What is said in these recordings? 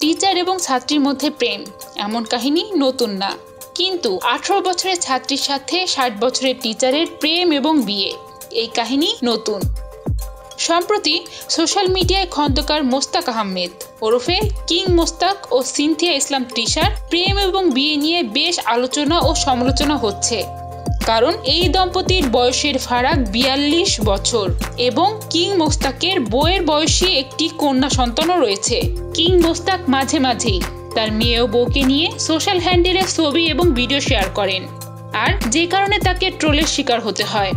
Teacher এবং ছাত্রীর মধ্যে প্রেম। এমন কাহিনী নতুন না। কিন্তু আঠারো বছরের ছাত্রীর সাথে ষাট বছরের টিচারের প্রেম এবং বিয়ে। এই কাহিনী নতুন। সম্প্রতি সোশ্যাল মিডিয়ায় খন্দকার মোস্তাক আহমেদ, ওরফে কিং মোস্তাক ও সিনথিয়া ইসলাম টিশার প্রেম এবং বিয়ে নিয়ে বেশ আলোচনা ও সমালোচনা হচ্ছে। কারণ এই দম্পতির বয়সের ফারাক বিয়াল্লিশ বছর এবং কিং মোস্তাকের বইয়ের বয়সী একটি কন্যা সন্তানও রয়েছে। কিং মোস্তাক মাঝে মাঝেই তার মেয়ে ও বউকে নিয়ে সোশ্যাল হ্যান্ডেলে ছবি এবং ভিডিও শেয়ার করেন আর যে কারণে তাকে ট্রোলের শিকার হতে হয়।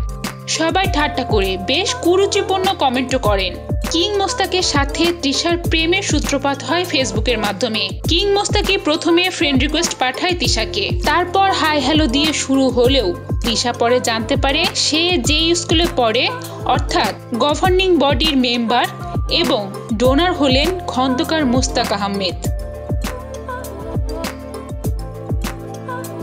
সবাই ঠাট্টা করে বেশ কুরুচিপূর্ণ কমেন্টও করেন। কিং মোস্তাকের সাথে তৃষার প্রেমের সূত্রপাত হয় ফেসবুকের মাধ্যমে। কিং মোস্তাকে প্রথমে ফ্রেন্ড রিকোয়েস্ট পাঠায় তৃষাকে। তারপর হাই হ্যালো দিয়ে শুরু হলেও তৃষা পরে জানতে পারে সে যে স্কুলে পড়ে, অর্থাৎ গভর্নিং বডির মেম্বার এবং ডোনার হলেন খন্দকার মুস্তাক আহমেদ।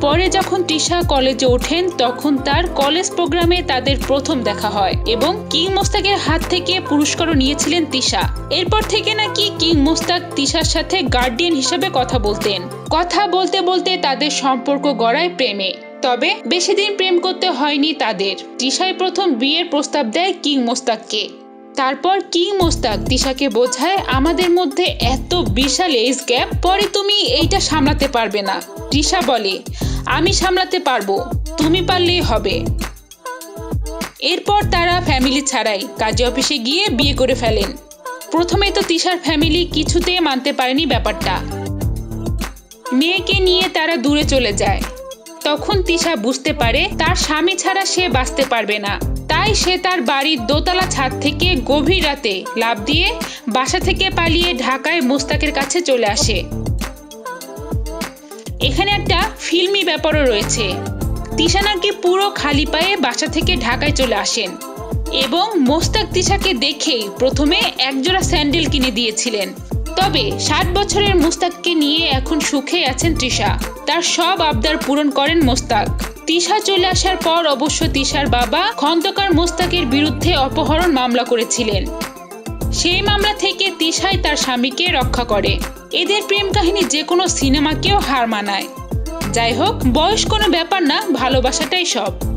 পরে যখন তৃষা কলেজে ওঠেন, তখন তার কলেজ প্রোগ্রামে তাদের প্রথম দেখা হয় এবং কিং মোস্তাকের হাত থেকে পুরস্কারও নিয়েছিলেন তিশা এরপর থেকে নাকি কিং মোস্তাক তিশার সাথে গার্ডিয়ান হিসেবে কথা বলতেন। কথা বলতে বলতে তাদের সম্পর্ক গড়ায় প্রেমে। তবে বেশি দিন প্রেম করতে হয়নি তাদের। তিশাই প্রথম বিয়ের প্রস্তাব দেয় কিং মোস্তাককে। তারপর কিং মোস্তাক তিশাকে বোঝায়, আমাদের মধ্যে এত বিশাল এজ গ্যাপ পরে তুমি এইটা সামলাতে পারবে না। তৃষা বলে আমি সামলাতে পারব, তুমি পারলেই হবে। এরপর তারা ফ্যামিলি ছাড়াই কাজে অফিসে গিয়ে বিয়ে করে ফেলেন। প্রথমে তো তিশার ফ্যামিলি কিছুতে মানতে পারেনি ব্যাপারটা। মেয়েকে নিয়ে তারা দূরে চলে যায়। তখন তিশা বুঝতে পারে তার স্বামী ছাড়া সে বাঁচতে পারবে না। তাই সে তার বাড়ির দোতলা ছাদ থেকে গভীর রাতে লাভ দিয়ে বাসা থেকে পালিয়ে ঢাকায় মুস্তাকের কাছে চলে আসে। এখানে একটা ফিল্মি ব্যাপারও রয়েছে। তিশা নাকি পুরো খালি পায়ে বাসা থেকে ঢাকায় চলে আসেন এবং মোস্তাক তিশাকে দেখেই প্রথমে একজোড়া স্যান্ডেল কিনে দিয়েছিলেন। তবে ষাট বছরের মোস্তাককে নিয়ে এখন সুখে আছেন তৃষা তার সব আবদার পূরণ করেন মোস্তাক। তিশা চলে আসার পর অবশ্য তিশার বাবা খন্দকার মোস্তাকের বিরুদ্ধে অপহরণ মামলা করেছিলেন। সেই মামলা থেকে তিশাই তার স্বামীকে রক্ষা করে। এদের প্রেম কাহিনী যে কোনো সিনেমাকেও হার মানায়। যাই হোক, বয়স কোনো ব্যাপার না, ভালোবাসাটাই সব।